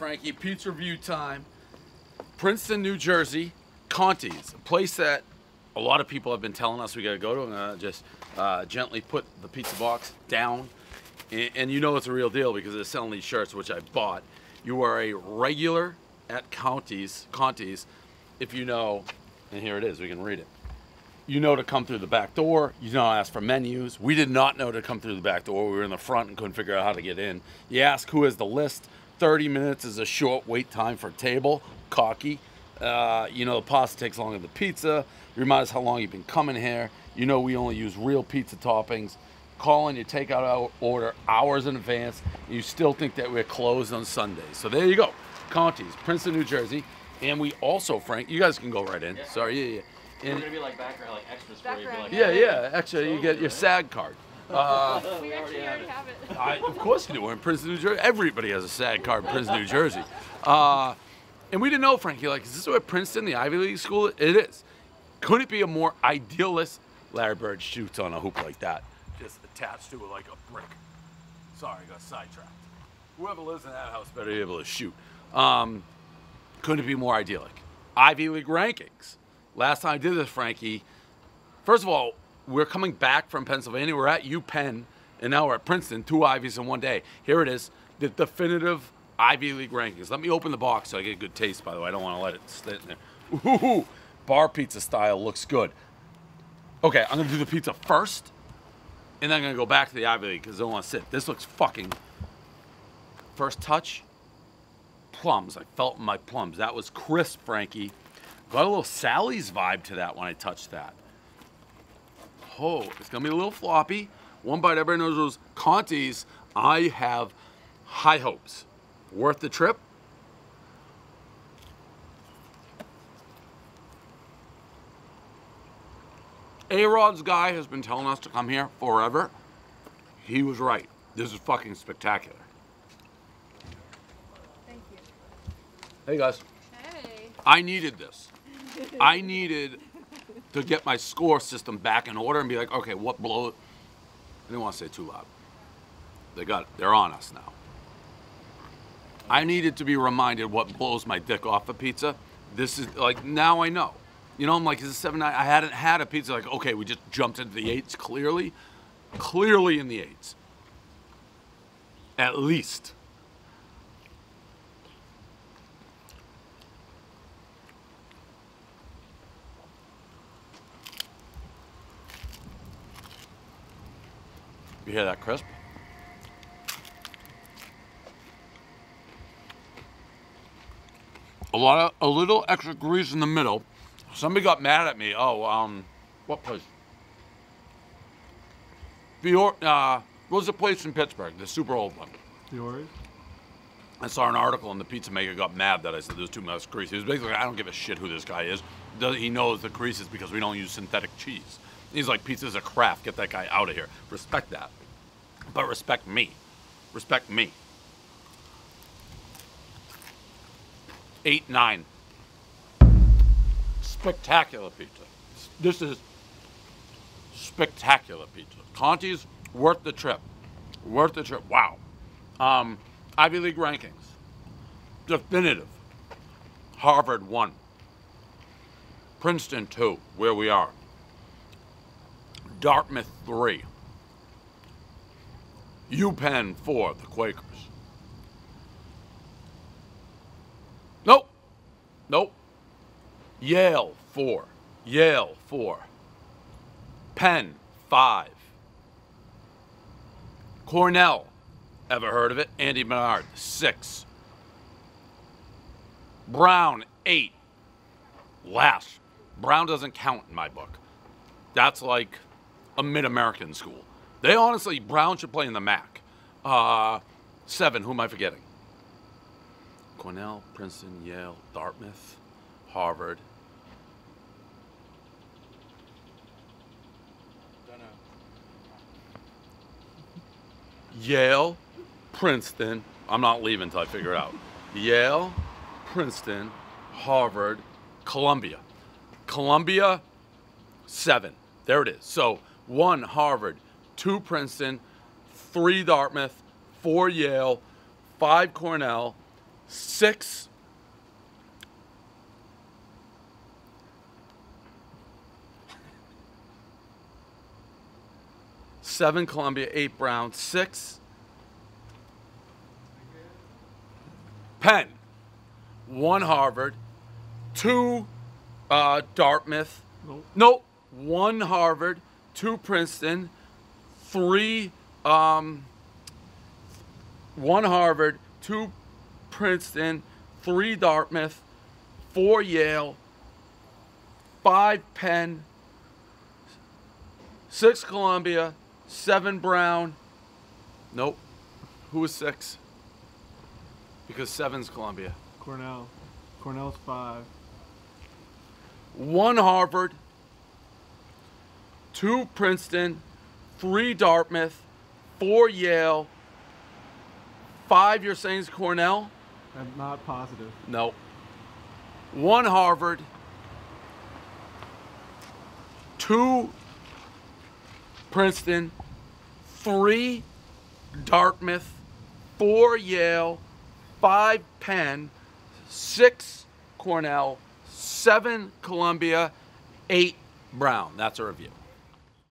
Frankie. Pizza review time. Princeton, New Jersey. Conte's, a place that a lot of people have been telling us we got to go to. I'm gonna just uh, gently put the pizza box down, and, and you know it's a real deal because they're selling these shirts, which I bought. You are a regular at Conte's. Conte's, if you know, and here it is. We can read it. You know to come through the back door. You to ask for menus. We did not know to come through the back door. We were in the front and couldn't figure out how to get in. You ask who has the list. 30 minutes is a short wait time for a table. Cocky. Uh, you know, the pasta takes longer than the pizza. You remind us how long you've been coming here. You know, we only use real pizza toppings. Call in your takeout order hours in advance. And you still think that we're closed on Sundays. So there you go. Conte's, Princeton, New Jersey. And we also, Frank, you guys can go right in. Yeah. Sorry, yeah, yeah. We're gonna be like background, like extras for you. Background, like, yeah, yeah. Actually, you get your SAG card. Uh, We actually already have it. I, of course you do. We're in Princeton, New Jersey. Everybody has a SAG card in Princeton, New Jersey. Uh, and we didn't know, Frankie. Like, is this where Princeton, the Ivy League school? It is. Couldn't it be a more idealist? Larry Bird shoots on a hoop like that, just attached to it like a brick. Sorry, I got sidetracked. Whoever lives in that house better be able to shoot. Um, couldn't it be more idyllic? Ivy League rankings. Last time I did this, Frankie, First of all, we're coming back from Pennsylvania. We're at UPenn, and now we're at Princeton, two Ivies in one day. Here it is, the definitive Ivy League rankings. Let me open the box so I get a good taste, by the way. I don't want to let it sit in there. Ooh, bar pizza style looks good. Okay, I'm to do the pizza first, and then I'm to go back to the Ivy League because I don't want to sit. This looks fucking. First touch, plums. I felt my plums. That was crisp, Frankie. Got a little Sally's vibe to that when I touched that. Oh, it's gonna be a little floppy. One bite, everybody knows those Conte's. I have high hopes. Worth the trip? A-Rod's guy has been telling us to come here forever. He was right. This is fucking spectacular. Thank you. Hey guys. Hey. I needed this. I needed to get my score system back in order and be like, okay, what blow? I didn't want to say too loud. They got it. They're on us now. I needed to be reminded what blows my dick off a pizza. This is like now I know. You know, I'm like, is it seven nine? I hadn't had a pizza like, okay, we just jumped into the eights clearly, clearly in the eights. At least. You hear that crisp? A lot of a little extra grease in the middle. Somebody got mad at me. Oh, um, what place? Fior, uh, what was the place in Pittsburgh? The super old one. Yours? I saw an article and the pizza maker got mad that I said there's too much grease. He was basically, I don't give a shit who this guy is. He knows the grease is because we don't use synthetic cheese. He's like, pizza's a craft. Get that guy out of here. Respect that. But respect me. Respect me. Eight, nine. Spectacular pizza. This is spectacular pizza. Conte's worth the trip. Worth the trip. Wow. Um, Ivy League rankings. Definitive. Harvard one. Princeton two, where we are. Dartmouth three. UPenn four, the Quakers. Nope. Nope. Yale four. Yale four. Penn five. Cornell, ever heard of it? Andy Bernard six. Brown eight. Last. Brown doesn't count in my book. That's like a mid-American school. They honestly, Brown should play in the MAC. Uh, seven. Who am I forgetting? Cornell, Princeton, Yale, Dartmouth, Harvard. Yale, Princeton. I'm not leaving until I figure it out. Yale, Princeton, Harvard, Columbia. Columbia, seven. There it is. So one Harvard, two Princeton, three Dartmouth, four Yale, five Cornell, six seven Columbia, eight Brown, six Penn, one Harvard, two uh, Dartmouth, Nope. nope, one Harvard, two Princeton, three um, one Harvard, two Princeton, three Dartmouth, four Yale, five Penn, six Columbia, seven Brown. Nope. Who was six? Because seven's Columbia. Cornell. Cornell's five. One Harvard, two Princeton, three Dartmouth, four Yale, five you're saying is Cornell? I'm not positive. No. One Harvard, two Princeton, three Dartmouth, four Yale, five Penn, six Cornell, seven Columbia, eight Brown. That's a review.